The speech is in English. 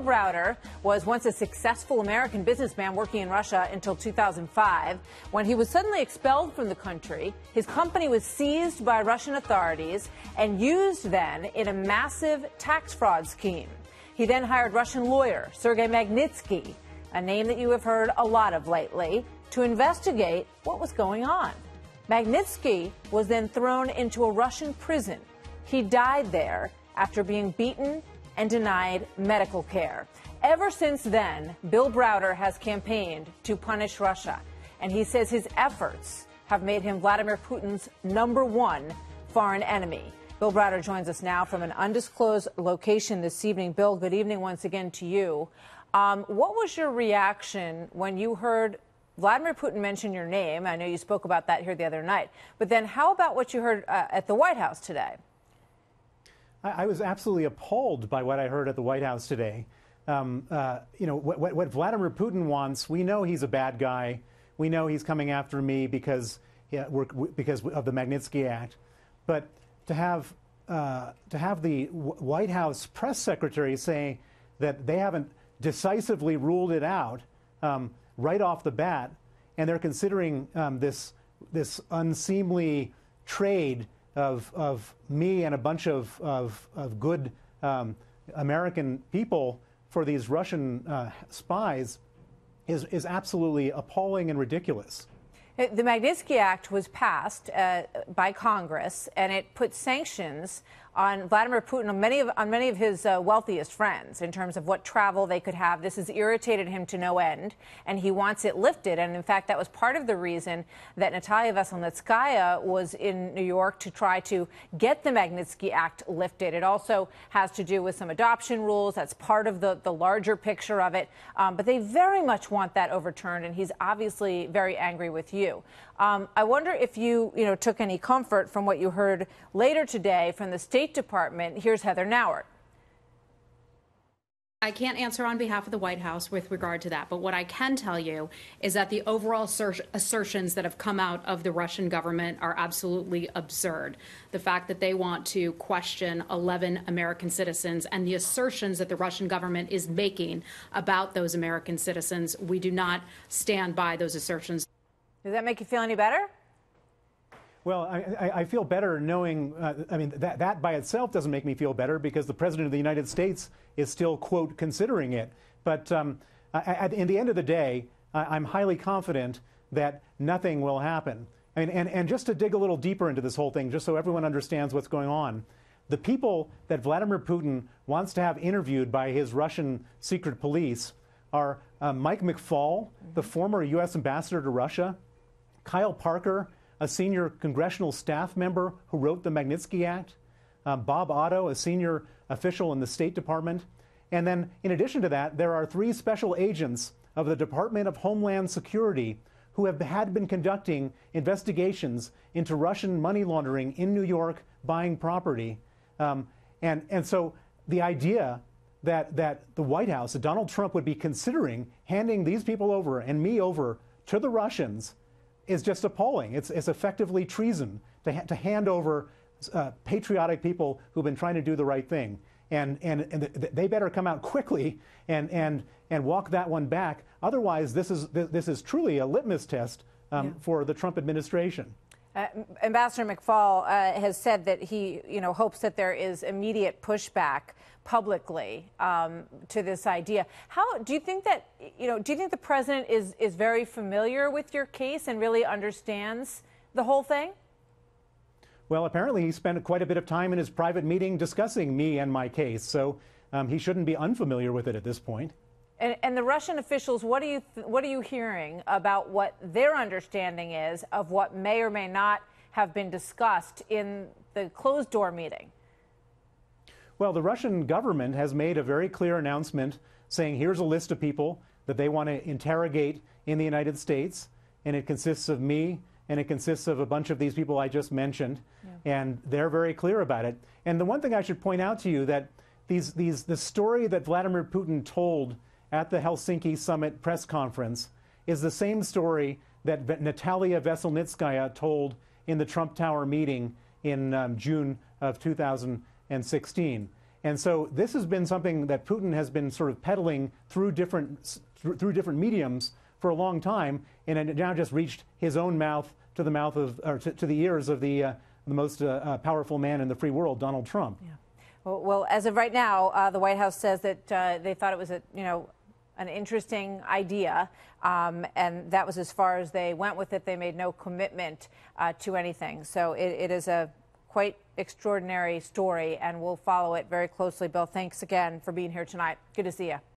Browder was once a successful American businessman working in Russia until 2005. When he was suddenly expelled from the country, his company was seized by Russian authorities and used then in a massive tax fraud scheme. He then hired Russian lawyer Sergei Magnitsky, a name that you have heard a lot of lately, to investigate what was going on. Magnitsky was then thrown into a Russian prison. He died there after being beaten and denied medical care. Ever since then, Bill Browder has campaigned to punish Russia, and he says his efforts have made him Vladimir Putin's number one foreign enemy. Bill Browder joins us now from an undisclosed location this evening. Bill, good evening once again to you. Um, what was your reaction when you heard Vladimir Putin mention your name? I know you spoke about that here the other night. But then how about what you heard uh, at the White House today? I, was absolutely appalled by what I heard at the White House today. Um, uh, you know, what, what, Vladimir Putin wants, we know he's a bad guy. We know he's coming after me because, yeah, because of the Magnitsky Act. But to have, uh, to have the White House press secretary say that they haven't decisively ruled it out um, right off the bat, and they're considering um, this, this unseemly trade of, of me and a bunch of, of, of good um, American people for these Russian uh, spies is, is absolutely appalling and ridiculous. The Magnitsky Act was passed uh, by Congress, and it put sanctions on Vladimir Putin on many of, on many of his uh, wealthiest friends in terms of what travel they could have. This has irritated him to no end, and he wants it lifted. And in fact, that was part of the reason that Natalia Veselnitskaya was in New York to try to get the Magnitsky Act lifted. It also has to do with some adoption rules. That's part of the, the larger picture of it. Um, but they very much want that overturned, and he's obviously very angry with you. Um, I wonder if you, you know, took any comfort from what you heard later today from the State Department. Here's Heather Nauert. I can't answer on behalf of the White House with regard to that, but what I can tell you is that the overall assertions that have come out of the Russian government are absolutely absurd. The fact that they want to question 11 American citizens and the assertions that the Russian government is making about those American citizens, we do not stand by those assertions. Does that make you feel any better? Well, I, I, feel better knowing, uh, I mean, that, that by itself doesn't make me feel better because the President of the United States is still, quote, considering it. But um, at, in the end of the day, I'm highly confident that nothing will happen. I mean, and, and just to dig a little deeper into this whole thing, just so everyone understands what's going on, the people that Vladimir Putin wants to have interviewed by his Russian secret police are uh, Mike McFaul, the former U.S. ambassador to Russia, Kyle Parker, a senior congressional staff member who wrote the Magnitsky Act, uh, Bob Otto, a senior official in the State Department. And then, in addition to that, there are three special agents of the Department of Homeland Security who have had been conducting investigations into Russian money laundering in New York, buying property. Um, and, and so the idea that, that the White House, that Donald Trump would be considering handing these people over and me over to the Russians is just appalling. It's, it's effectively treason to, ha to hand over uh, patriotic people who've been trying to do the right thing. And, and, and th they better come out quickly and, and, and walk that one back. Otherwise, this is, this is truly a litmus test um, yeah. for the Trump administration. Uh, Ambassador McFaul uh, has said that he, you know, hopes that there is immediate pushback publicly um, to this idea. How do you think that, you know, do you think the president is is very familiar with your case and really understands the whole thing? Well, apparently he spent quite a bit of time in his private meeting discussing me and my case, so um, he shouldn't be unfamiliar with it at this point. And, and, the Russian officials, what are you what are you hearing about what their understanding is of what may or may not have been discussed in the closed door meeting? Well, the Russian government has made a very clear announcement saying here's a list of people that they want to interrogate in the United States, and it consists of me and it consists of a bunch of these people I just mentioned, yeah. and they're very clear about it. And the one thing I should point out to you that these these the story that Vladimir Putin told at the Helsinki summit press conference is the same story that Natalia Veselnitskaya told in the Trump Tower meeting in um, June of 2016. And so this has been something that Putin has been sort of peddling through different through different mediums for a long time, and it now just reached his own mouth to the mouth of or to, to the ears of the uh, the most uh, uh, powerful man in the free world, Donald Trump. Yeah. Well, well, as of right now, uh, the White House says that uh, they thought it was a you know an interesting idea, um, and that was as far as they went with it. They made no commitment uh, to anything. So it, it is a quite extraordinary story, and we'll follow it very closely. Bill, thanks again for being here tonight. Good to see you.